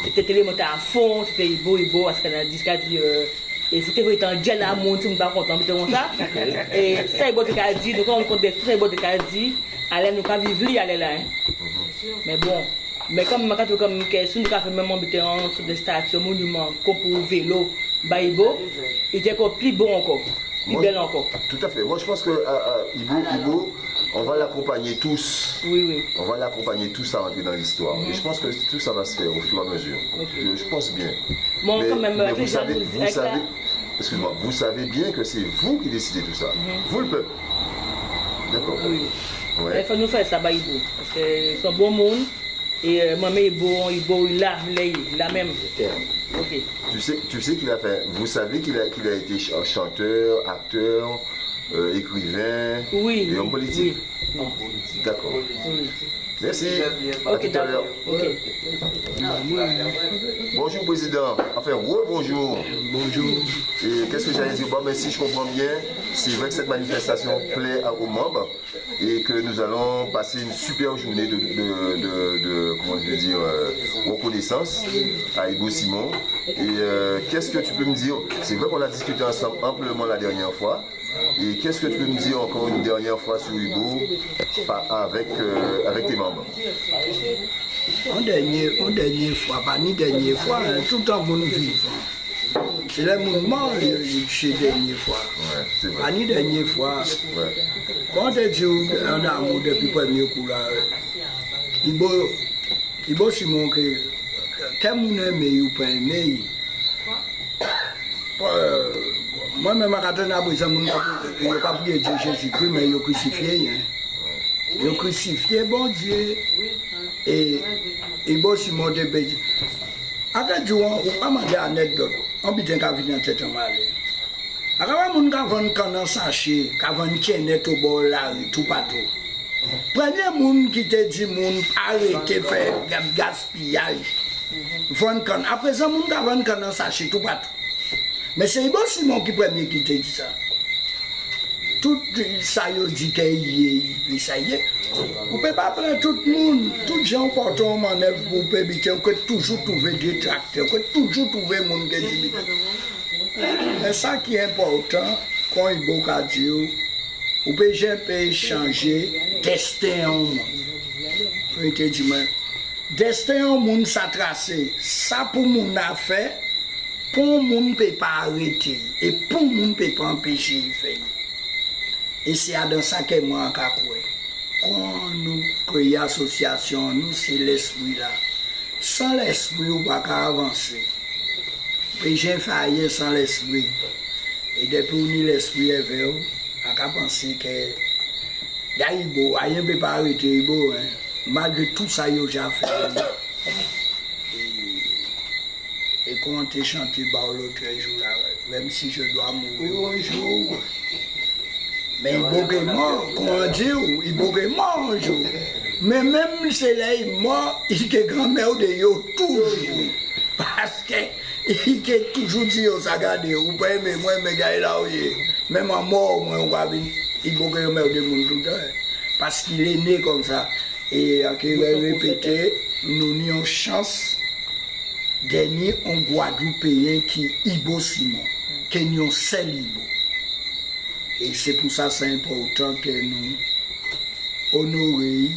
C'était télé monté à fond, c'était Ibo, Ibo, à ce Canadis, qui a dit. euh, et c'était vraiment un gel à mon, pas content, mais comme ça. Et ça, Ibo, as dit, donc on compte tout ça, Ibo, as dit, allez, nous pas vivre, allez là. hein. Mais bon, mais comme quand tu comme question nous fait même habiter en sur des statues monuments comme pour vélo Baïbo, il était encore plus bon encore, plus Moi, belle encore. Tout à fait. Moi je pense que euh, euh, Ibo, Ibo, on va l'accompagner tous. Oui, oui. On va l'accompagner tous à rentrer dans l'histoire. Et je pense que tout ça va se faire au fur et à mesure. Je, je pense bien. Bon, quand même, mais vous savez, vous savez, la- excuse-moi, vous savez bien que c'est vous qui décidez tout ça. Vous le peuple. D'accord. Oui. Ouais. Il faut nous faire ça Baïbo. Parce que c'est un bon monde. Et euh, mais Ibo, Ibo, il a, il a, il a même. Ok. Tu sais, tu sais qu'il a fait. Vous savez qu'il a, qu'il a été ch- chanteur, acteur, euh, écrivain Oui. et homme politique? Oui. Non. D'accord. Oui. Merci. À Ok, tout à l'heure. d'accord. Ok. Bonjour président. Enfin, re-bonjour. Bonjour. Et qu'est-ce que j'allais dire? Bon, mais si je comprends bien, c'est vrai que cette manifestation plaît à- aux membres et que nous allons passer une super journée de, de, de- de- comment je vais dire, euh, reconnaissance à Ibo Simon. Et euh, qu'est-ce que tu peux me dire? C'est vrai qu'on a discuté ensemble amplement la dernière fois. Et qu'est-ce que tu peux me dire encore une dernière fois sur par- avec, euh, avec tes membres? En dernier, en dernière fois, pas ni dernière fois, hein, tout le temps mon vivant. C'est le mouvement chez dernière fois. Ouais, c'est Pas vrai. ni dernière fois. Ouais. Quand tu dis un amour depuis le premier coup là, il faut, il faut Simon que, quand on aime ou pas aimer, euh, Mwen men makaten aprisan moun aprisan, yo pa priye Diyo Jésus-Christ, men yo krucifiye. Yo krucifiye bon Diyo. E, e bo si moun de beji. Ake diyon, ou pa mande anekdot, an biten ka vin an tetan male. Ake wè moun ka van kanan sache, ka van tjenet ou bo lari, tou patou. Prene moun ki te di moun arete fè gaspillaj. Van kan, apre sa moun ka van kanan sache, tou patou. Men se Ibon Simon ki premye ki te di sa. Tout sa yo di ke yi sa ye. Ou pe pa pren tout moun, tout jan porton manev pou pe bitè, ou ke toujou touve detrakte, ou ke toujou touve moun ke di bitè. Men sa ki important, kon Ibon ka di yo, ou pe jen pe chanje, testè an moun. Pe te di men, testè an moun sa trase, sa pou moun a fè, pou moun pe pa arete, e pou moun pe pa empeshe yi fey. E se a dan sa ke mwen ka kwe. Kon nou kreye asosyasyon nou se l'esprit la. San l'esprit ou pa ka avanse. Peje faye san l'esprit. E depouni l'esprit e veyo, a ka panse ke da yi bo, a yen pe pa arete yi bo. Malge tout sa yo ja fey. Fait. Et, et quand on chanté bah, l'autre jour, là, même si je dois mourir un jour, mais il est mort, comment on dit, il est mort un jour. Mais même si là, il est mort, il est grand-mère de yo toujours. Parce que il est toujours dit aux agades, ou pas aimer moi, mais gars là, même en mort, moi, on va venir. Il est grand-mère de monde tout le temps. Parce qu'il est né comme ça. Et il va répéter, nous n'avons chance dernier en Guadeloupéen qui est Ibo Simon, qui un seul Ibo. Et c'est pour ça c'est important que nous honorer,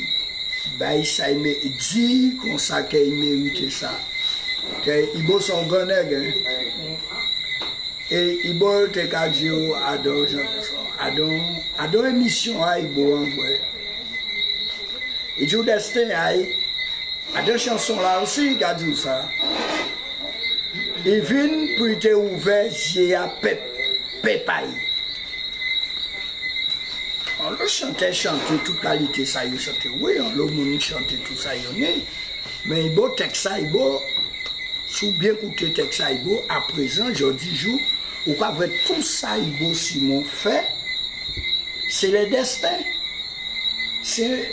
bah, ça dit comme ça qu'il mérite ça. Que Ibo son grand nègre, hein. Et Ibo te ka di yo adon, adon, adon émission à Ibo en vrai. Et destin adon chanson là aussi ça. Il vient pour te j'ai à pep, pepaï. On le chantait, chantait toute qualité, ça y est. Oui, on le chantait tout ça, y est. Mais il beau texte ça, il beau, sous bien écouter texte ça, il beau, à présent, je dis jour, ou quoi, vrai, tout ça, il beau, Simon fait, c'est le destin. C'est,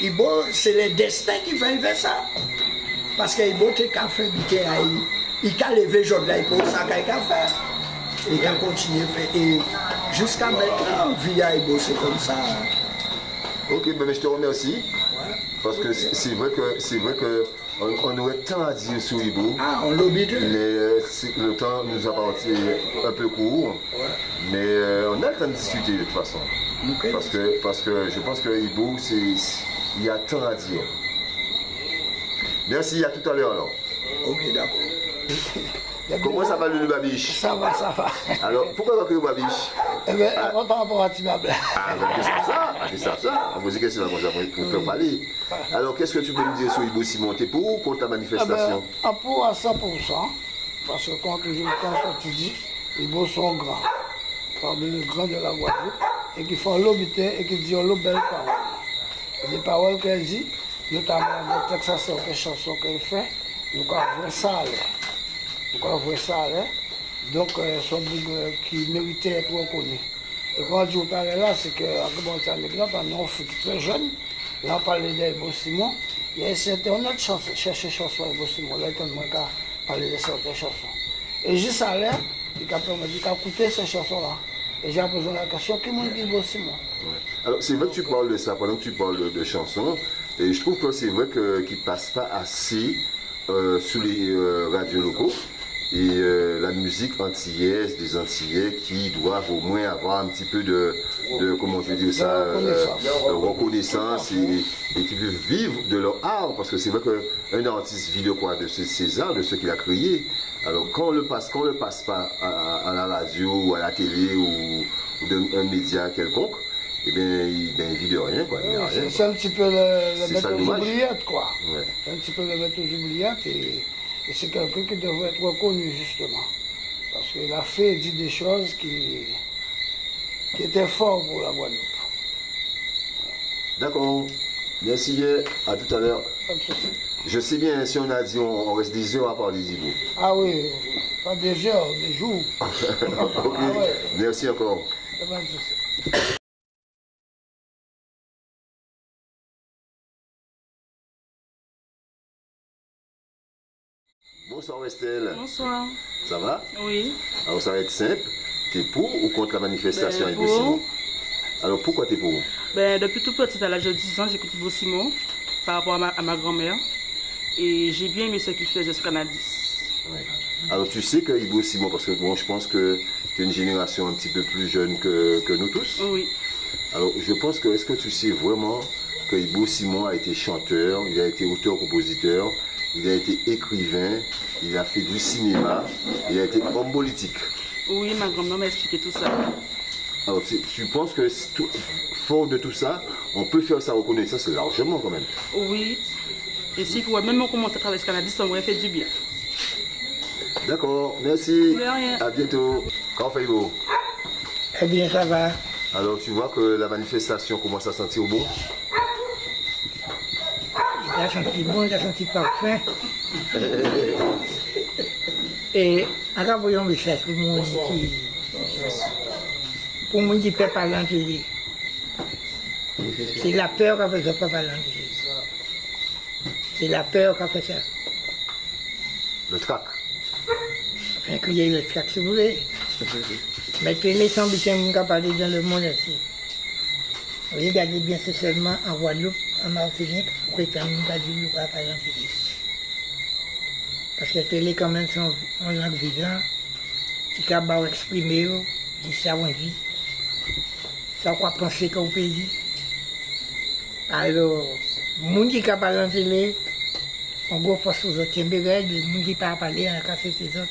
il le destin qui fait ça. Parce que il beau, t'es qu'à faire, bité, il qu'a levé aujourd'hui, il peut ça qu'il a fait. Et il a continué à faire. Et jusqu'à maintenant, via Ibo, c'est comme ça. Ok, ben, je te remercie. Parce que c'est vrai que c'est vrai que on, on aurait tant à dire sur Ibo. Ah, on l'oblige. Mais euh, le temps nous a parti un peu court. Mais euh, on a le temps de discuter de toute façon. Parce que, parce que je pense que Ibo, il y a tant à dire. Merci, à tout à l'heure alors. Ok, d'accord. [laughs] Comment ça va le babiche Ça va, ça va. Alors, pourquoi pas que le babiche Eh bien, par rapport à Timabla. Ah, ben, qu'est-ce que c'est ça Ah, qu'est-ce que c'est ça On pose des questions comme ça pour faire parler. Alors, qu'est-ce que tu peux me dire sur Ibo Simon? T'es pour ou contre la Eh ben, manifestation à pour à 100%, parce que quand, toujours, quand ça tu dis, les beaux sont grands, parmi les grands de la Guadeloupe, et qui font l'obité et qui disent les belles paroles. Et les paroles qu'elle dit, notamment dans le texte, c'est une chanson qu'elle fait, nous avons ça à Nous avons vu ça l'air. Donc, euh, son bougre euh, qui méritait d'être reconnu. Et quand on dit au là, c'est qu'en là, on est très jeune, là on parlait d'Ebo Simon, il y a certaines, on a de chance, chercher chanson Ebo Simon, là il y a parler de certaines chansons. Et juste à l'air, il a permis de écouter ces chansons-là. Et j'ai posé la question, qui m'a dit Ebo Simon Alors, c'est vrai que tu parles de ça pendant que tu parles de, chansons. Et je trouve que c'est vrai qu'ils ne passent pas assez euh, sur les euh, radios locaux. Et euh, la musique antillaise, des Antillais qui doivent au moins avoir un petit peu de, de comment je veux dire ça, euh, de reconnaissance et, et qui peuvent vivre de leur art. Parce que c'est vrai qu'un artiste vit de quoi? De ses, arts, de ce qu'il a créé. Alors quand on le passe, quand on le passe pas à, à la radio ou à la télé ou, ou d'un un média quelconque, eh bien, il, ben, il vit de rien, quoi. C'est un petit peu C'est mettre ça, aux oubliettes, quoi. Ouais. C'est un petit peu le mettre aux oubliettes et, et c'est quelqu'un qui devrait être reconnu, justement. Parce qu'il a fait et dit des choses qui, qui étaient fortes pour la Guadeloupe. D'accord. Merci bien. À tout à l'heure. Je sais bien, si on a dit on, reste des heures à parler d'Ibo. Ah oui, pas des heures, des jours. [laughs] Ah ouais. Merci encore. Bonsoir Estelle. Bonsoir. Ça va? Oui. Alors ça va être simple. T'es pour ou contre la manifestation Ben, Ibo pour. Simon Alors pourquoi t'es pour? Ben, depuis tout petit, à l'âge de 10 ans, j'écoute Beau Simon par rapport à ma, grand-mère. Et j'ai bien aimé ce qu'il faisait sur Canal 10. Alors tu sais que Ibo Simon, parce que bon, je pense que tu es une génération un petit peu plus jeune que, que nous tous. Oui. Alors je pense que, est-ce que tu sais vraiment que Ibo Simon a été chanteur, il a été auteur-compositeur, il a été écrivain, il a fait du cinéma, il a été homme politique. Oui, ma grand-mère m'a expliqué tout ça. Alors c'est- tu penses que tout- fort de tout ça, on peut faire sa reconnaissance largement quand même. Oui. Et si ouais, même on commence à travailler sur Canal 10, ça m'aurait fait du bien. D'accord, merci. De rien. À bientôt. Quand fait Ibo Eh bien, ça va. Alors tu vois que la manifestation commence à sentir bon? Il a senti bon, il a senti parfait. Et encore voyons un message pour mon qui pour mon qui peut parler en télé. C'est la peur qui a fait ça pas parler en télé. C'est la peur qui a fait ça. Le trac. Enfin, qu'il y ait le trac si vous voulez. Mais télé sans but qui a parlé dans le monde aussi. Regardez bien, c'est seulement en Guadeloupe, en Martinique, pas du pas parler en télé. Parce que télé quand même sont en langue vivante, si qu'à exprimer, dit ça en vie. Ça quoi penser qu'au pays. Alors, les gens qui parlent en télé, on go force aux autres règles, les gens qui parlent parler, on a cassé les autres.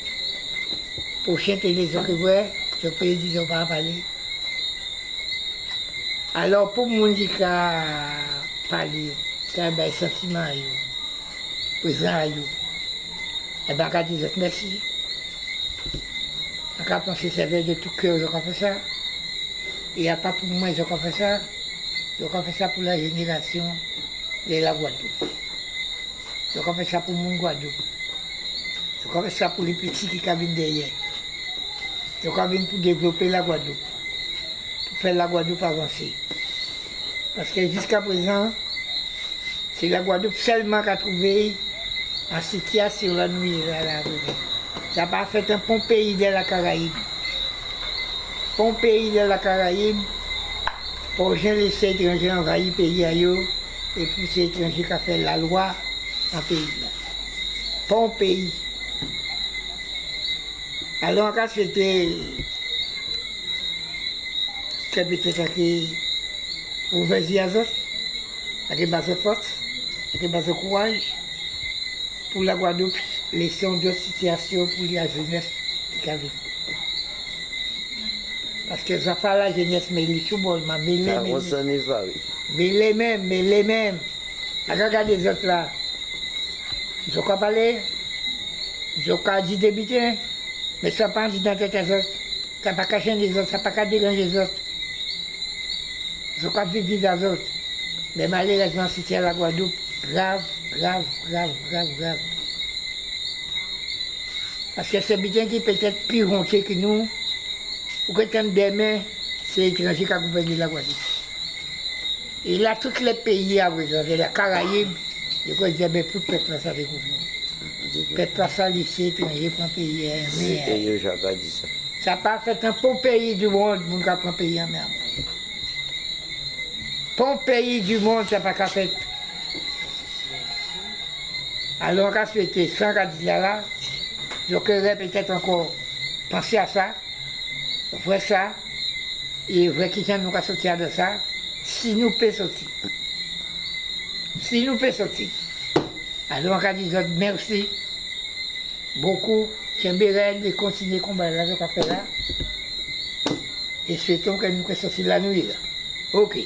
Prochaine télévision que vous voyez, ce pays dit qu'ils pas parler. Alors, pour les gens qui parlent, qui ont des sentiments, présents à eux, eh bien, on dit merci. On a pensé servir de tout cœur, ont fait ça. N'y a pas pour moi, ont fait ça. Ont fait ça pour la génération de la Guadeloupe. Ont fait ça pour mon Guadeloupe. Ont fait ça pour les petits qui viennent derrière. Ont fait pour développer la Guadeloupe. Pour faire la Guadeloupe avancer. Parce que jusqu'à présent, c'est la Guadeloupe seulement qui a trouvé en situation la nuit. Là, ça n'a pas fait un bon pays de la Caraïbe. Bon pays de la Caraïbe, pour gens laisser étrangers envahir le pays eux, et puis c'est étranger qui a fait la loi le pays. Bon pays. Alors, quand c'était. peut-être ouvert les autres, avec base de force, avec base de courage, pour la d'autres situations pour la jeunesse qui a vécu. Parce que ça fait la jeunesse, mais les choubol, mais les Ça, mêmes. on s'en est pas, oui. Mais les mêmes, mais les mêmes. Regardez les autres là. Ils ont qu'à parler. Ils ont qu'à dire des bêtises. Mais ça pas dit dans la tête des autres. Ça pas cacher les autres, ça pas qu'à déranger les autres. Ils ont qu'à vivre les autres. Mais malheureusement, c'était à la Guadeloupe, grave, grave, grave, grave, grave. Parce que c'est bien qui peut être plus honteux que nous. Ou que tant demain, c'est l'étranger qui a gouverné la Guadeloupe. Et là, tous les pays à présent, c'est la Caraïbe, je crois que j'avais plus de peuple ça avec vous. Peuple ça, lycée, étranger, pays, hein, mais Et yo, Jacques a dit ça. ça n'a pas fait un bon pays du monde, mon gars, pour un pays en mer. Bon pays du monde, ça n'a pas qu'à fait. Alors, quand sans candidat là, j'aurais peut-être encore pensé à ça, voir ça, et voir qui nous va sortir de ça, si nous pouvons sortir. Si nous pouvons sortir. Alors, on dit merci beaucoup, Chembérel, de continuer le combat là, fait là. Et souhaitons que nous puissions sortir la nuit là. Ok.